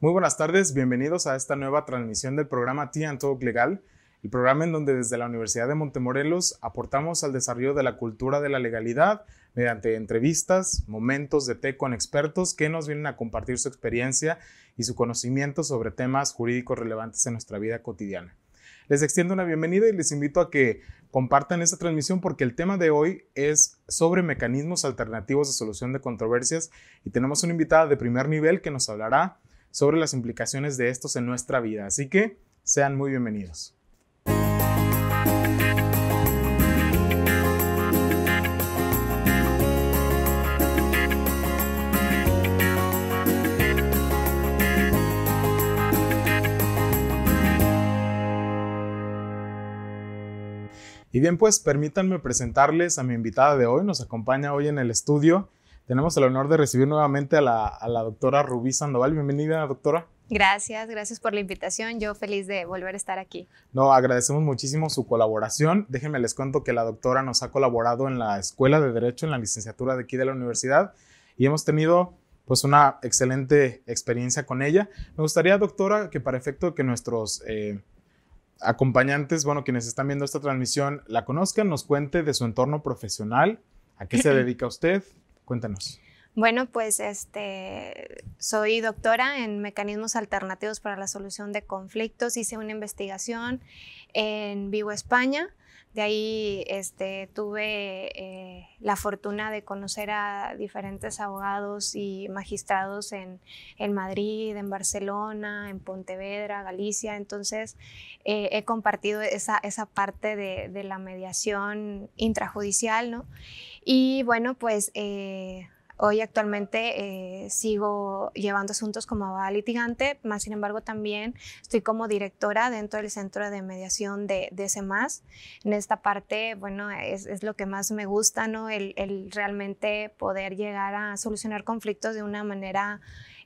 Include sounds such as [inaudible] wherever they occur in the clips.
Muy buenas tardes, bienvenidos a esta nueva transmisión del programa Tea Talk Legal, el programa en donde desde la Universidad de Montemorelos aportamos al desarrollo de la cultura de la legalidad mediante entrevistas, momentos de té con expertos que nos vienen a compartir su experiencia y su conocimiento sobre temas jurídicos relevantes en nuestra vida cotidiana. Les extiendo una bienvenida y les invito a que compartan esta transmisión porque el tema de hoy es sobre mecanismos alternativos de solución de controversias y tenemos una invitada de primer nivel que nos hablará sobre las implicaciones de estos en nuestra vida. Así que sean muy bienvenidos. Y bien, pues permítanme presentarles a mi invitada de hoy. Nos acompaña hoy en el estudio tenemos el honor de recibir nuevamente a la, doctora Rubí Sandoval. Bienvenida, doctora. Gracias, gracias por la invitación. Yo feliz de volver a estar aquí. No, agradecemos muchísimo su colaboración. Déjenme les cuento que la doctora nos ha colaborado en la Escuela de Derecho, en la licenciatura de aquí de la universidad, y hemos tenido pues una excelente experiencia con ella. Me gustaría, doctora, que para efecto de que nuestros eh, acompañantes, bueno, quienes están viendo esta transmisión, la conozcan, nos cuente de su entorno profesional, a qué se [clears throat] dedica usted, Cuéntanos. Bueno, pues este, soy doctora en mecanismos alternativos para la solución de conflictos. Hice una investigación en Vivo España. De ahí este, tuve eh, la fortuna de conocer a diferentes abogados y magistrados en, Madrid, en Barcelona, en Pontevedra, Galicia. Entonces, eh, he compartido esa, esa parte de, de, la mediación intrajudicial, ¿no? Y bueno, pues eh, hoy actualmente eh, sigo llevando asuntos como abogada litigante, más sin embargo también estoy como directora dentro del Centro de Mediación de, de CEMAS. En esta parte, bueno, es, es, lo que más me gusta, ¿no? El, el realmente poder llegar a solucionar conflictos de una manera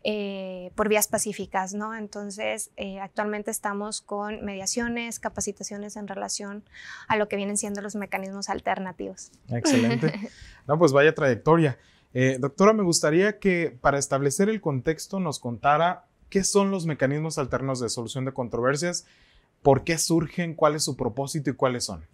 eh, por vías pacíficas, ¿no? Entonces, eh, actualmente estamos con mediaciones, capacitaciones en relación a lo que vienen siendo los mecanismos alternativos. Excelente. [laughs] No, pues vaya trayectoria. Eh, doctora, me gustaría que para establecer el contexto nos contara qué son los mecanismos alternos de solución de controversias, por qué surgen, cuál es su propósito y cuáles son.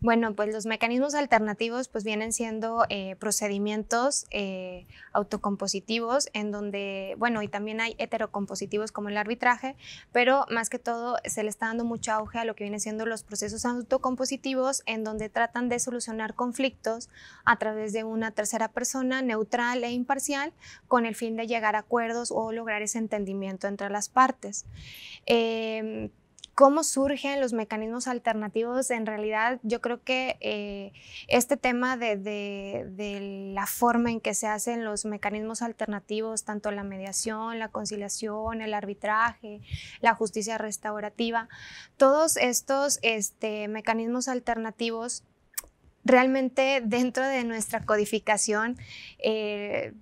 Bueno, pues los mecanismos alternativos pues vienen siendo eh, procedimientos eh, autocompositivos en donde, bueno, y también hay heterocompositivos como el arbitraje, pero más que todo se le está dando mucho auge a lo que vienen siendo los procesos autocompositivos en donde tratan de solucionar conflictos a través de una tercera persona neutral e imparcial con el fin de llegar a acuerdos o lograr ese entendimiento entre las partes. Em, ¿Cómo surgen los mecanismos alternativos? En realidad, yo creo que eh, este tema de, la forma en que se hacen los mecanismos alternativos, tanto la mediación, la conciliación, el arbitraje, la justicia restaurativa, todos estos este, mecanismos alternativos realmente dentro de nuestra codificación eh,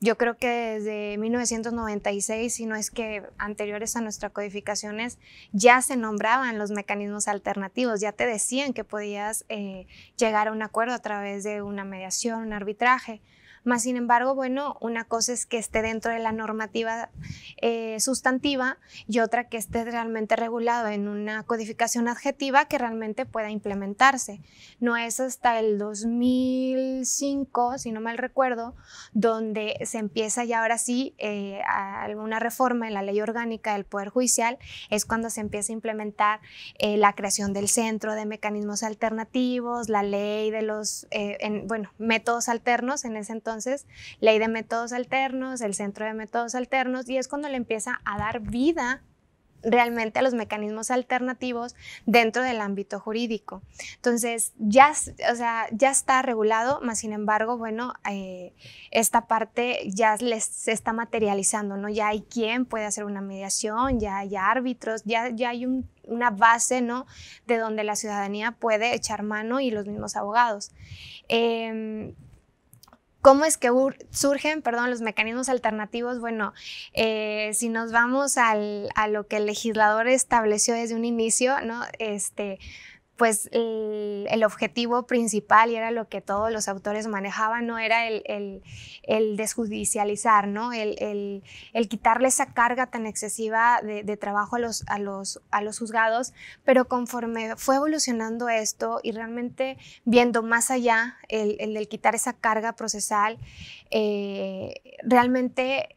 yo creo que desde 1996, si no es que anteriores a nuestras codificaciones, ya se nombraban los mecanismos alternativos, ya te decían que podías eh, llegar a un acuerdo a través de una mediación, un arbitraje. Más sin embargo, bueno, una cosa es que esté dentro de la normativa eh, sustantiva y otra que esté realmente regulado en una codificación adjetiva que realmente pueda implementarse. No es hasta el 2005, si no mal recuerdo, donde se empieza ya ahora sí eh, alguna reforma en la ley orgánica del Poder Judicial, es cuando se empieza a implementar eh, la creación del centro de mecanismos alternativos, la ley de los, bueno, métodos alternos en ese entonces entonces ley de métodos alternos, el centro de métodos alternos, y es cuando le empieza a dar vida realmente a los mecanismos alternativos dentro del ámbito jurídico. Entonces, ya, o sea, ya está regulado, más sin embargo, bueno, eh, esta parte ya les, se está materializando, ¿no? Ya hay quien puede hacer una mediación, ya hay árbitros, ya, ya hay una base, ¿no? De donde la ciudadanía puede echar mano y los mismos abogados. Em, ¿Cómo es que surgen, perdón, los mecanismos alternativos? Bueno, eh, si nos vamos a lo que el legislador estableció desde un inicio, ¿no? Este, pues el, objetivo principal y era lo que todos los autores manejaban, no era el, desjudicializar, ¿no? El, quitarle esa carga tan excesiva de, trabajo a los, a, los, a los juzgados, pero conforme fue evolucionando esto y realmente viendo más allá el, quitar esa carga procesal, eh, realmente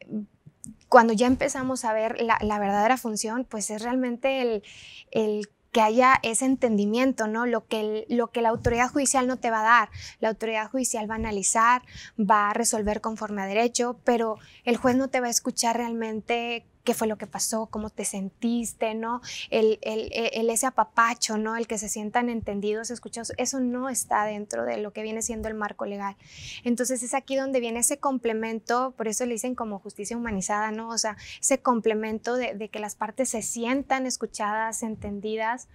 cuando ya empezamos a ver la, la, verdadera función, pues es realmente el, el que haya ese entendimiento, ¿no? Lo que, lo que la autoridad judicial no te va a dar. La autoridad judicial va a analizar, va a resolver conforme a derecho, pero el juez no te va a escuchar realmente qué fue lo que pasó, cómo te sentiste, ¿no? El, el, ese apapacho, ¿no? El que se sientan entendidos, escuchados, eso no está dentro de lo que viene siendo el marco legal. Entonces es aquí donde viene ese complemento, por eso le dicen como justicia humanizada, ¿no? O sea, ese complemento de, de que las partes se sientan escuchadas, entendidas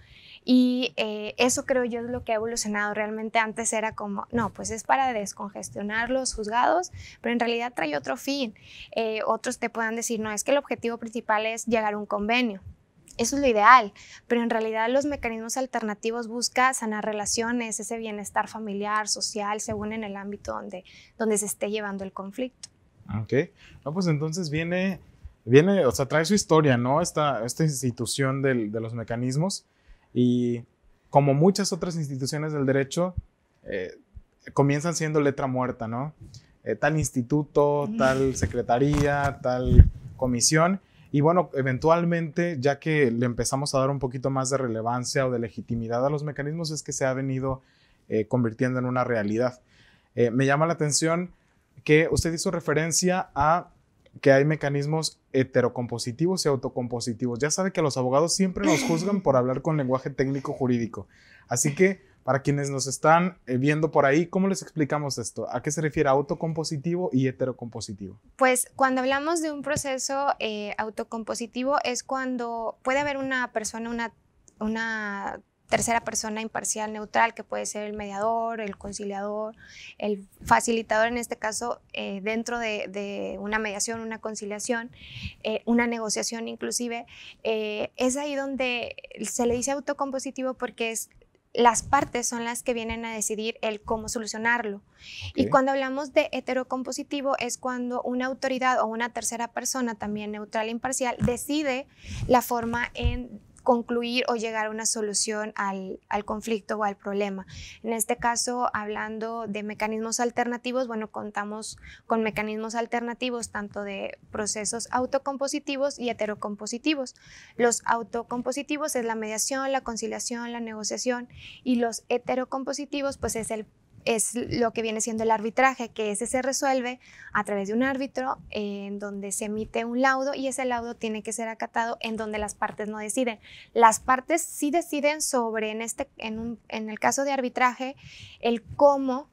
y eh, eso creo yo es lo que ha evolucionado. Realmente antes era como, no, pues es para descongestionar los juzgados, pero en realidad trae otro fin. Eh, otros te puedan decir, no, es que el objetivo principal es llegar a un convenio. Eso es lo ideal, pero en realidad los mecanismos alternativos buscan sanar relaciones, ese bienestar familiar, social, según en el ámbito donde, donde se esté llevando el conflicto. Ok, no, pues entonces viene, viene, o sea, trae su historia, ¿no? Esta, esta institución del, de los mecanismos y como muchas otras instituciones del derecho, eh, comienzan siendo letra muerta, ¿no? Eh, tal instituto, tal secretaría, tal comisión. Y bueno, eventualmente, ya que le empezamos a dar un poquito más de relevancia o de legitimidad a los mecanismos, es que se ha venido eh, convirtiendo en una realidad. me llama la atención que usted hizo referencia a que hay mecanismos heterocompositivos y autocompositivos. Ya sabe que los abogados siempre nos juzgan por hablar con lenguaje técnico jurídico. Así que para quienes nos están eh, viendo por ahí, ¿cómo les explicamos esto? ¿A qué se refiere autocompositivo y heterocompositivo? Pues cuando hablamos de un proceso eh, autocompositivo es cuando puede haber una persona, una, tercera persona imparcial neutral, que puede ser el mediador, el conciliador, el facilitador, en este caso, eh, dentro de, una mediación, una conciliación, eh, una negociación inclusive, es ahí donde se le dice autocompositivo porque es las partes son las que vienen a decidir el cómo solucionarlo. Y cuando hablamos de heterocompositivo es cuando una autoridad o una tercera persona, también neutral e imparcial, decide la forma en concluir o llegar a una solución al, conflicto o al problema. En este caso, hablando de mecanismos alternativos, bueno, contamos con mecanismos alternativos tanto de procesos autocompositivos y heterocompositivos. Los autocompositivos es la mediación, la conciliación, la negociación y los heterocompositivos pues es el es lo que viene siendo el arbitraje, que ese se resuelve a través de un árbitro en donde se emite un laudo y ese laudo tiene que ser acatado en donde las partes no deciden. Las partes sí deciden sobre, en, este, en, en el caso de arbitraje, el cómo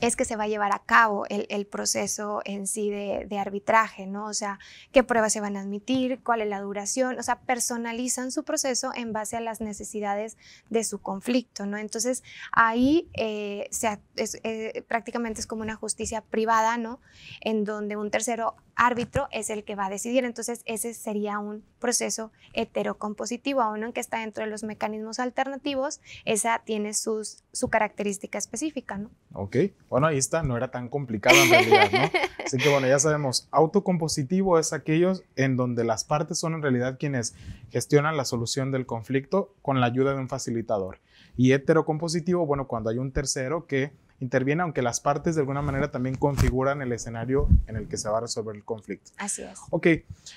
es que se va a llevar a cabo el, proceso en sí de, arbitraje, ¿no? O sea, qué pruebas se van a admitir, cuál es la duración, o sea, personalizan su proceso en base a las necesidades de su conflicto, ¿no? Entonces, ahí eh, eh, prácticamente es como una justicia privada, ¿no? En donde un tercero árbitro es el que va a decidir. Entonces, ese sería un proceso heterocompositivo, aún en que está dentro de los mecanismos alternativos, esa tiene sus, su característica específica, ¿no? Ok, bueno, ahí está, no era tan complicado en realidad, ¿no? [laughs] Así que bueno, ya sabemos, autocompositivo es aquellos en donde las partes son en realidad quienes gestionan la solución del conflicto con la ayuda de un facilitador. Y heterocompositivo, bueno, cuando hay un tercero que interviene, aunque las partes de alguna manera también configuran el escenario en el que se va a resolver el conflicto. Así es. Ok,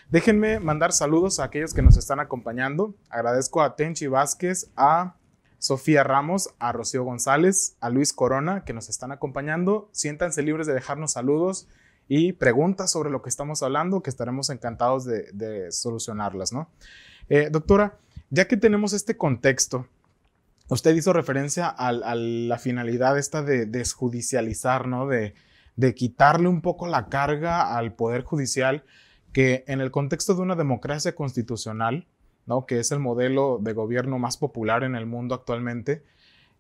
déjenme mandar saludos a aquellos que nos están acompañando. Agradezco a Tenchi Vázquez, a Sofía Ramos, a Rocío González, a Luis Corona, que nos están acompañando. Siéntanse libres de dejarnos saludos y preguntas sobre lo que estamos hablando, que estaremos encantados de, solucionarlas, ¿no? Eh, doctora, ya que tenemos este contexto, Usted hizo referencia a, la finalidad esta de desjudicializar, ¿no? De, quitarle un poco la carga al Poder Judicial, que en el contexto de una democracia constitucional, ¿no? que es el modelo de gobierno más popular en el mundo actualmente,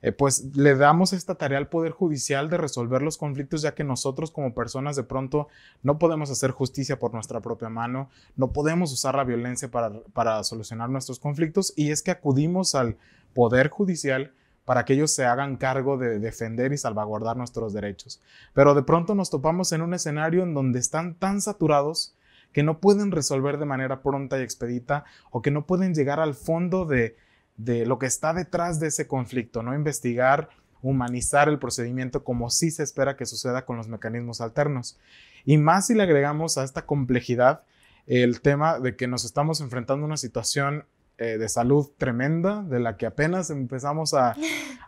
eh, pues le damos esta tarea al Poder Judicial de resolver los conflictos, ya que nosotros como personas de pronto no podemos hacer justicia por nuestra propia mano, no podemos usar la violencia para, para solucionar nuestros conflictos y es que acudimos al Poder Judicial para que ellos se hagan cargo de defender y salvaguardar nuestros derechos. Pero de pronto nos topamos en un escenario en donde están tan saturados que no pueden resolver de manera pronta y expedita o que no pueden llegar al fondo de, de lo que está detrás de ese conflicto, no investigar, humanizar el procedimiento como sí se espera que suceda con los mecanismos alternos. Y más si le agregamos a esta complejidad el tema de que nos estamos enfrentando a una situación eh, de salud tremenda, de la que apenas empezamos a,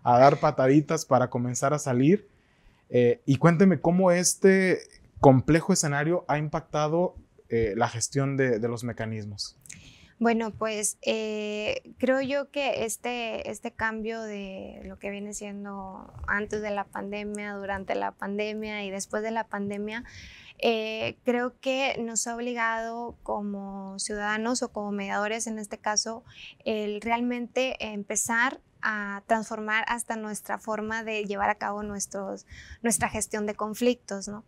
dar pataditas para comenzar a salir. Eh, y cuénteme cómo este complejo escenario ha impactado eh, la gestión de, los mecanismos? Bueno, pues eh, creo yo que este, este cambio de lo que viene siendo antes de la pandemia, durante la pandemia y después de la pandemia, eh, creo que nos ha obligado como ciudadanos o como mediadores en este caso el realmente empezar a transformar hasta nuestra forma de llevar a cabo nuestros, nuestra gestión de conflictos, ¿no?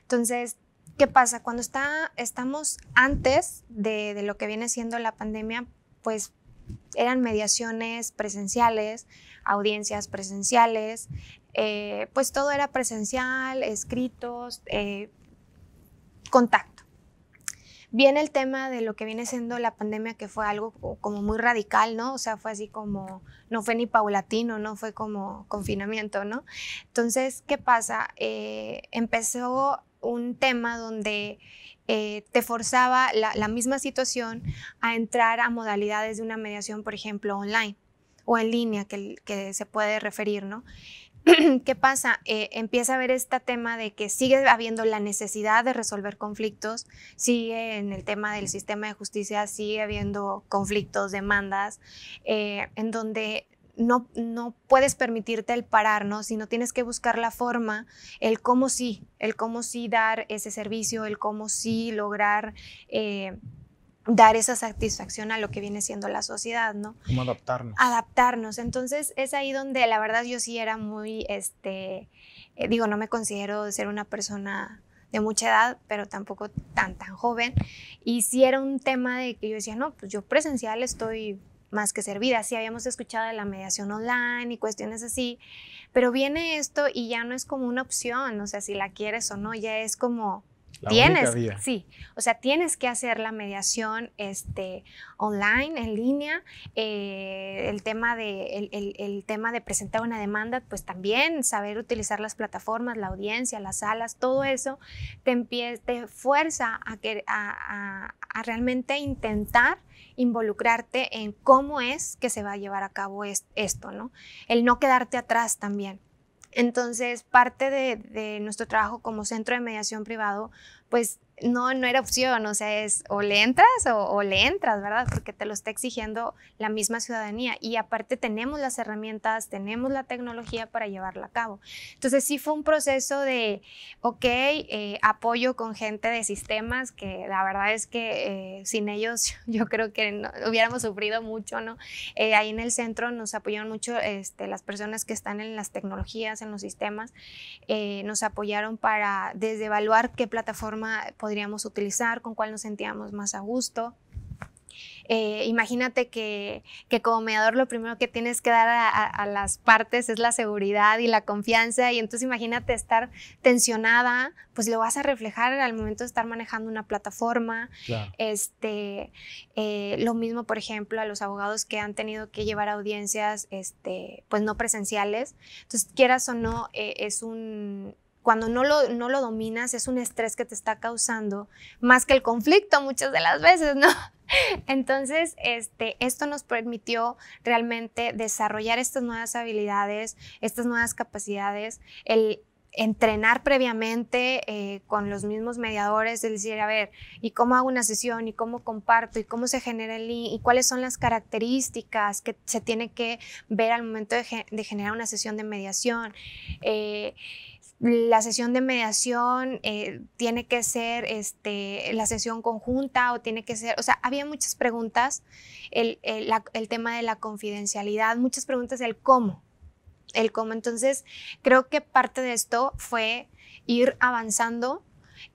Entonces, ¿Qué pasa? Cuando está, estamos antes de, lo que viene siendo la pandemia, pues eran mediaciones presenciales, audiencias presenciales, eh, pues todo era presencial, escritos, eh, contacto. Viene el tema de lo que viene siendo la pandemia, que fue algo como muy radical, ¿no? O sea, fue así como, no fue ni paulatino, no fue como confinamiento, ¿no? Entonces, ¿qué pasa? Eh, empezó un tema donde eh, te forzaba la, misma situación a entrar a modalidades de una mediación, por ejemplo, online o en línea, que, se puede referir, ¿no? [clears throat] ¿Qué pasa? Eh, empieza a haber este tema de que sigue habiendo la necesidad de resolver conflictos, sigue en el tema del sistema de justicia, sigue habiendo conflictos, demandas, eh, en donde no, no puedes permitirte el parar, ¿no? Sino tienes que buscar la forma, el cómo sí, el cómo sí dar ese servicio, el cómo sí lograr eh, dar esa satisfacción a lo que viene siendo la sociedad, ¿no? Cómo adaptarnos. Adaptarnos. Entonces es ahí donde la verdad yo sí era muy, este, eh, digo, no me considero ser una persona de mucha edad, pero tampoco tan, tan joven. Y sí era un tema de que yo decía, no, pues yo presencial estoy más que servida. Sí habíamos escuchado de la mediación online y cuestiones así, pero viene esto y ya no es como una opción, o sea, si la quieres o no, ya es como tienes, sí, o sea, tienes que hacer la mediación este, online, en línea. Eh, el, tema de, el, tema de presentar una demanda, pues también saber utilizar las plataformas, la audiencia, las salas, todo eso te, te fuerza a, que, a, a realmente intentar involucrarte en cómo es que se va a llevar a cabo esto, ¿no? El no quedarte atrás también. Entonces, parte de, nuestro trabajo como centro de mediación privado, pues no, no era opción, o sea, es o le entras o, le entras, ¿verdad? Porque te lo está exigiendo la misma ciudadanía. Y aparte tenemos las herramientas, tenemos la tecnología para llevarla a cabo. Entonces sí fue un proceso de, ok, eh, apoyo con gente de sistemas, que la verdad es que eh, sin ellos [laughs] yo creo que hubiéramos sufrido mucho, ¿no? Eh, ahí en el centro nos apoyaron mucho este, las personas que están en las tecnologías, en los sistemas, nos apoyaron para desde evaluar qué plataforma podríamos utilizar, con cuál nos sentíamos más a gusto. Eh, imagínate que, como mediador lo primero que tienes que dar a, las partes es la seguridad y la confianza y entonces imagínate estar tensionada, pues lo vas a reflejar al momento de estar manejando una plataforma. Este, eh, lo mismo, por ejemplo, a los abogados que han tenido que llevar audiencias este, pues no presenciales. Entonces, quieras o no, eh, es un cuando no lo, no lo dominas, es un estrés que te está causando más que el conflicto muchas de las veces, ¿no? [laughs] Entonces, este, esto nos permitió realmente desarrollar estas nuevas habilidades, estas nuevas capacidades, el entrenar previamente eh, con los mismos mediadores, es decir, a ver, ¿y cómo hago una sesión? ¿Y cómo comparto? ¿Y cómo se genera el link? ¿Y cuáles son las características que se tiene que ver al momento de, generar una sesión de mediación? Eh, la sesión de mediación eh, tiene que ser este, la sesión conjunta o tiene que ser, o sea, había muchas preguntas, el, tema de la confidencialidad, muchas preguntas del cómo, el cómo. Entonces, creo que parte de esto fue ir avanzando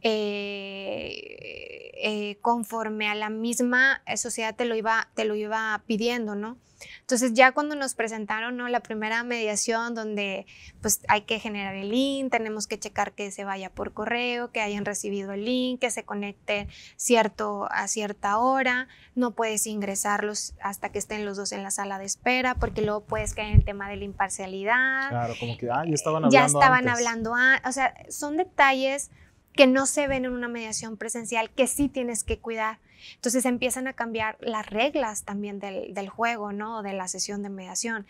eh, eh, conforme a la misma sociedad te lo iba, te lo iba pidiendo, ¿no? Entonces ya cuando nos presentaron ¿no? la primera mediación donde pues hay que generar el link, tenemos que checar que se vaya por correo, que hayan recibido el link, que se conecte cierto, a cierta hora, no puedes ingresarlos hasta que estén los dos en la sala de espera porque luego puedes caer en el tema de la imparcialidad. Claro, como que ah, ya estaban hablando. Ya estaban hablando, o sea, son detalles que no se ven en una mediación presencial que sí tienes que cuidar. Entonces empiezan a cambiar las reglas también del, juego, ¿no? De la sesión de mediación.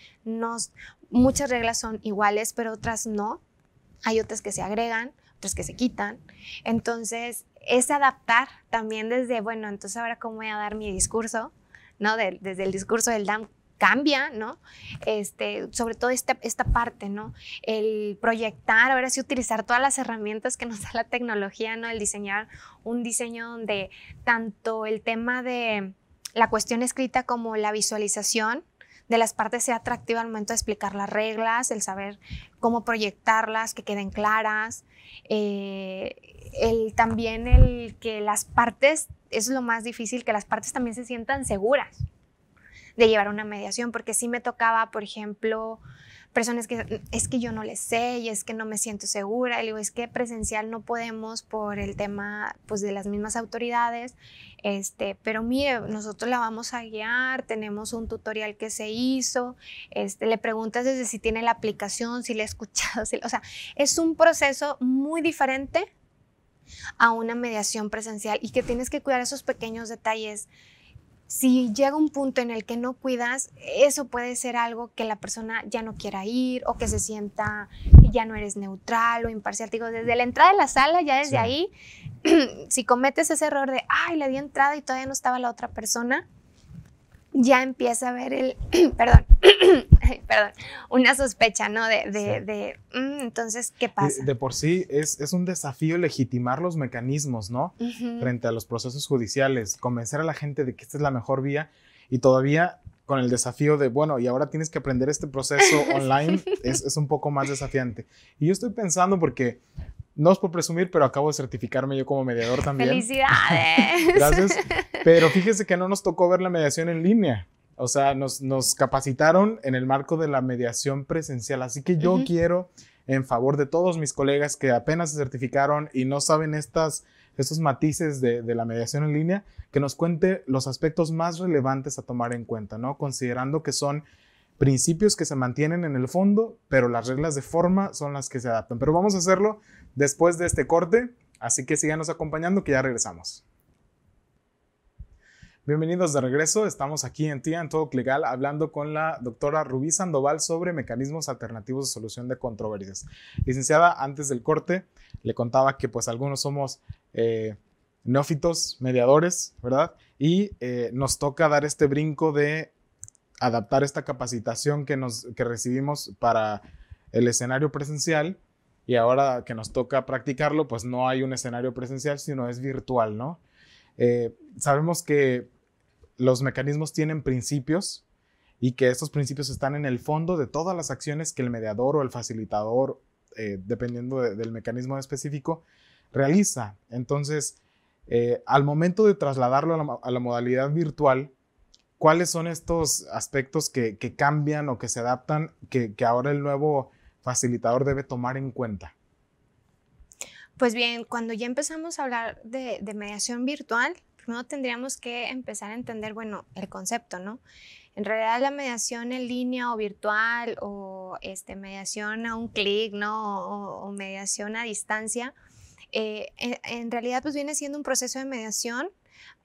muchas reglas son iguales, pero otras no. Hay otras que se agregan, otras que se quitan. Entonces, es adaptar también desde, bueno, entonces ahora cómo voy a dar mi discurso, ¿no? desde el discurso del DAM, cambia, ¿no? Este, sobre todo esta, esta parte, ¿no? El proyectar, ahora sí utilizar todas las herramientas que nos da la tecnología, ¿no? El diseñar un diseño donde tanto el tema de la cuestión escrita como la visualización de las partes sea atractiva al momento de explicar las reglas, el saber cómo proyectarlas, que queden claras, eh, el, también el que las partes, eso es lo más difícil, que las partes también se sientan seguras de llevar una mediación, porque sí me tocaba, por ejemplo, personas que es que yo no le sé y es que no me siento segura, y digo, es que presencial no podemos por el tema pues de las mismas autoridades, este, pero mire, nosotros la vamos a guiar, tenemos un tutorial que se hizo, este, le preguntas desde si tiene la aplicación, si le ha escuchado, [laughs] o sea, es un proceso muy diferente a una mediación presencial y que tienes que cuidar esos pequeños detalles si llega un punto en el que no cuidas, eso puede ser algo que la persona ya no quiera ir o que se sienta que ya no eres neutral o imparcial. Digo, desde la entrada de la sala, ya desde ahí, [clears throat] si cometes ese error de, ay, le di entrada y todavía no estaba la otra persona, ya empieza a ver el, [clears throat] perdón, [clears throat] [laughs] perdón, una sospecha, ¿no? De, de, mm, entonces, ¿qué pasa? De, por sí es, es, un desafío legitimar los mecanismos, ¿no? Frente a los procesos judiciales, convencer a la gente de que esta es la mejor vía y todavía con el desafío de, bueno, y ahora tienes que aprender este proceso [laughs] online, es, es un poco más desafiante. Y yo estoy pensando porque no es por presumir, pero acabo de certificarme yo como mediador también. ¡Felicidades! [laughs] Gracias. Pero fíjese que no nos tocó ver la mediación en línea. O sea, nos, capacitaron en el marco de la mediación presencial. Así que yo quiero, en favor de todos mis colegas que apenas se certificaron y no saben estas, estos matices de, de la mediación en línea, que nos cuente los aspectos más relevantes a tomar en cuenta, ¿no? Considerando que son principios que se mantienen en el fondo, pero las reglas de forma son las que se adaptan. Pero vamos a hacerlo después de este corte, así que síganos acompañando que ya regresamos. Bienvenidos de regreso, estamos aquí en TIA en Todo Legal hablando con la doctora Rubí Sandoval sobre mecanismos alternativos de solución de controversias. Licenciada, antes del corte le contaba que pues algunos somos eh, neófitos, mediadores, ¿verdad? Y eh, nos toca dar este brinco de adaptar esta capacitación que, nos, que recibimos para el escenario presencial y ahora que nos toca practicarlo, pues no hay un escenario presencial, sino es virtual, ¿no? Eh, sabemos que los mecanismos tienen principios y que estos principios están en el fondo de todas las acciones que el mediador o el facilitador, eh, dependiendo del mecanismo específico, realiza. Entonces, eh, al momento de trasladarlo a la, modalidad virtual, ¿cuáles son estos aspectos que, cambian o que se adaptan que, ahora el nuevo facilitador debe tomar en cuenta? Pues bien, cuando ya empezamos a hablar de mediación virtual, primero tendríamos que empezar a entender, bueno, el concepto, ¿no? En realidad la mediación en línea o virtual o este, mediación a un clic, ¿no? O, mediación a distancia, eh, en, realidad pues viene siendo un proceso de mediación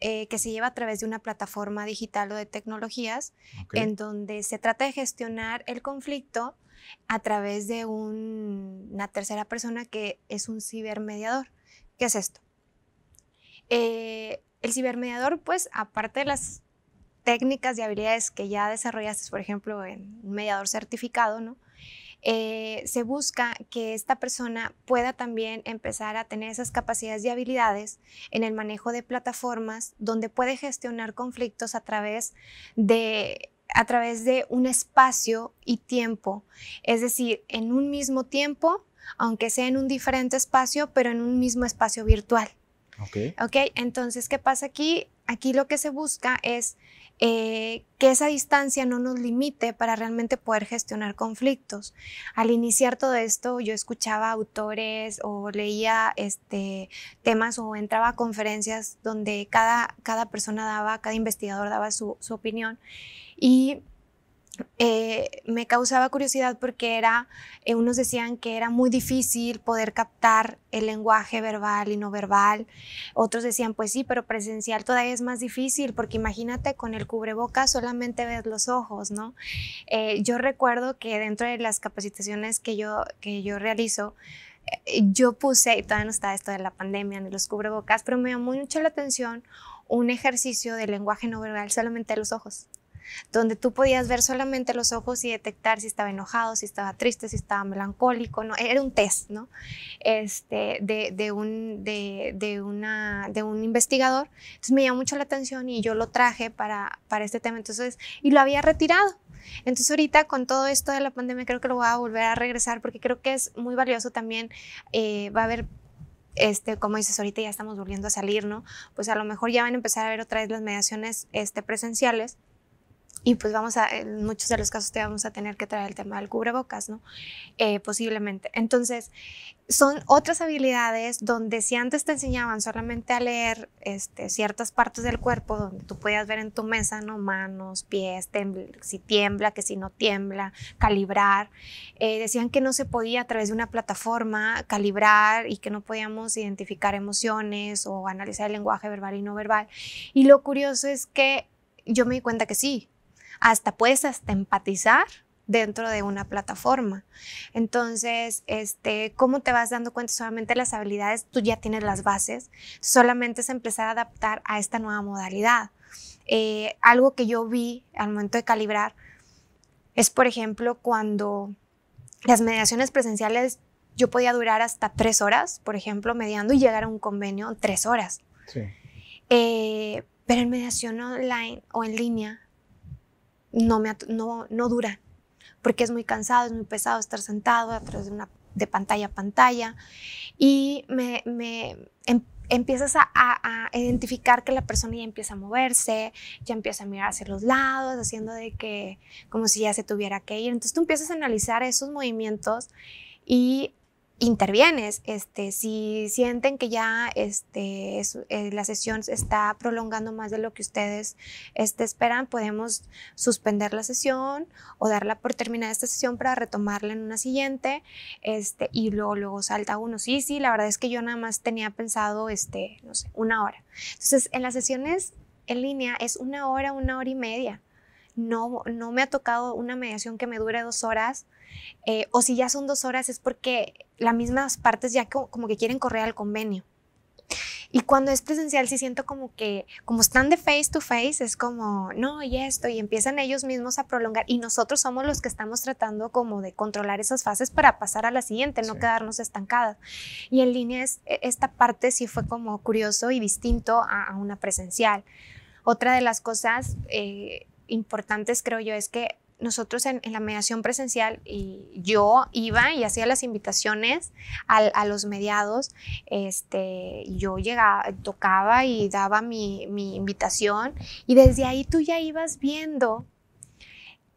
eh, que se lleva a través de una plataforma digital o de tecnologías, en donde se trata de gestionar el conflicto a través de una tercera persona que es un cibermediador. ¿Qué es esto? Eh, el cibermediador, pues, aparte de las técnicas y habilidades que ya desarrollaste, por ejemplo, en un mediador certificado, ¿no? Eh, se busca que esta persona pueda también empezar a tener esas capacidades y habilidades en el manejo de plataformas donde puede gestionar conflictos a través de a través de un espacio y tiempo, es decir, en un mismo tiempo, aunque sea en un diferente espacio, pero en un mismo espacio virtual. Ok. Ok, entonces, ¿qué pasa aquí? Aquí lo que se busca es eh, que esa distancia no nos limite para realmente poder gestionar conflictos. Al iniciar todo esto, yo escuchaba autores o leía este, temas o entraba a conferencias donde cada, cada persona daba, cada investigador daba su, su opinión y eh, me causaba curiosidad porque era, eh, unos decían que era muy difícil poder captar el lenguaje verbal y no verbal, otros decían, pues sí, pero presencial todavía es más difícil porque imagínate con el cubrebocas solamente ves los ojos, ¿no? Eh, yo recuerdo que dentro de las capacitaciones que yo, que yo realizo, yo puse, y todavía no está esto de la pandemia ni los cubrebocas, pero me llamó mucho la atención un ejercicio de lenguaje no verbal solamente los ojos donde tú podías ver solamente los ojos y detectar si estaba enojado, si estaba triste, si estaba melancólico, ¿no? Era un test, ¿no? Este, de, un, de, una, de un investigador. Entonces me llamó mucho la atención y yo lo traje para, para este tema. Entonces, y lo había retirado. Entonces ahorita con todo esto de la pandemia creo que lo voy a volver a regresar porque creo que es muy valioso también. Eh, va a haber este, como dices, ahorita ya estamos volviendo a salir, ¿no? Pues a lo mejor ya van a empezar a ver otra vez las mediaciones este, presenciales y pues vamos a, en muchos de los casos te vamos a tener que traer el tema del cubrebocas, ¿no? Eh, posiblemente. Entonces, son otras habilidades donde si antes te enseñaban solamente a leer este, ciertas partes del cuerpo, donde tú podías ver en tu mesa, ¿no? Manos, pies, si tiembla, que si no tiembla, calibrar. Eh, decían que no se podía a través de una plataforma calibrar y que no podíamos identificar emociones o analizar el lenguaje verbal y no verbal. Y lo curioso es que yo me di cuenta que sí, hasta puedes hasta empatizar dentro de una plataforma. Entonces, este, ¿cómo te vas dando cuenta? Solamente las habilidades, tú ya tienes las bases, solamente es empezar a adaptar a esta nueva modalidad. Eh, algo que yo vi al momento de calibrar es, por ejemplo, cuando las mediaciones presenciales yo podía durar hasta tres horas, por ejemplo, mediando y llegar a un convenio en tres horas. Sí. Eh, pero en mediación online o en línea no, me, no, no dura, porque es muy cansado, es muy pesado estar sentado a través de, una, de pantalla a pantalla y me, me em, empiezas a, a, identificar que la persona ya empieza a moverse, ya empieza a mirar hacia los lados, haciendo de que como si ya se tuviera que ir. Entonces tú empiezas a analizar esos movimientos y intervienes. Este, si sienten que ya este, eh, la sesión se está prolongando más de lo que ustedes este, esperan, podemos suspender la sesión o darla por terminada esta sesión para retomarla en una siguiente este, y luego, luego salta uno. Sí, sí, la verdad es que yo nada más tenía pensado, este, no sé, una hora. Entonces, en las sesiones en línea es una hora, una hora y media. No, no me ha tocado una mediación que me dure dos horas eh, o si ya son dos horas es porque las mismas partes ya como, que quieren correr al convenio. Y cuando es presencial sí siento como que, como están de face to face, es como, no, y esto, y empiezan ellos mismos a prolongar, y nosotros somos los que estamos tratando como de controlar esas fases para pasar a la siguiente, no quedarnos estancadas. Y en línea es, e, esta parte sí fue como curioso y distinto a, una presencial. Otra de las cosas eh, importantes creo yo es que nosotros en, la mediación presencial y yo iba y hacía las invitaciones a, los mediados, este, yo llegaba, tocaba y daba mi, mi invitación y desde ahí tú ya ibas viendo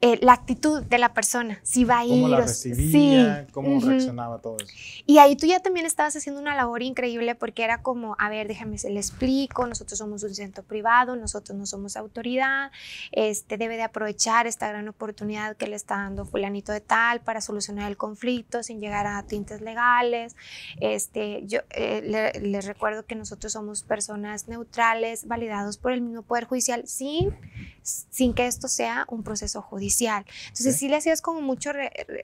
eh, la actitud de la persona, si va a ir. Cómo la recibía, cómo reaccionaba todo eso. Y ahí tú ya también estabas haciendo una labor increíble porque era como, a ver, déjame, se le explico, nosotros somos un centro privado, nosotros no somos autoridad, este debe de aprovechar esta gran oportunidad que le está dando fulanito de tal para solucionar el conflicto sin llegar a tintes legales. Este, yo eh, les recuerdo que nosotros somos personas neutrales, validados por el mismo Poder Judicial, sin, sin que esto sea un proceso judicial. Entonces sí, le hacías como mucho,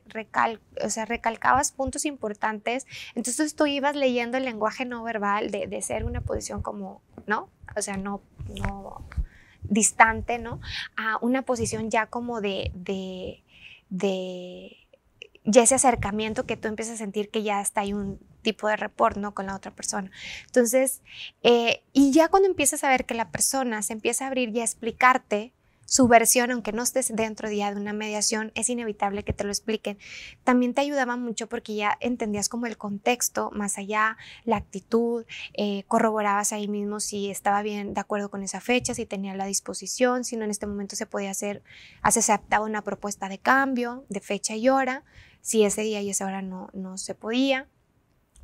recal, o sea, recalcabas puntos importantes. Entonces tú ibas leyendo el lenguaje no verbal de, de ser una posición como, ¿no? O sea, no, no distante, ¿no? A una posición ya como de, de, de ya ese acercamiento que tú empiezas a sentir que ya está ahí un tipo de report, ¿no? Con la otra persona. Entonces, eh, y ya cuando empiezas a ver que la persona se empieza a abrir y a explicarte, su versión, aunque no estés dentro ya de una mediación, es inevitable que te lo expliquen. También te ayudaba mucho porque ya entendías como el contexto más allá, la actitud, eh, corroborabas ahí mismo si estaba bien de acuerdo con esa fecha, si tenía la disposición, si no en este momento se podía hacer, has aceptado una propuesta de cambio de fecha y hora, si ese día y esa hora no, no se podía,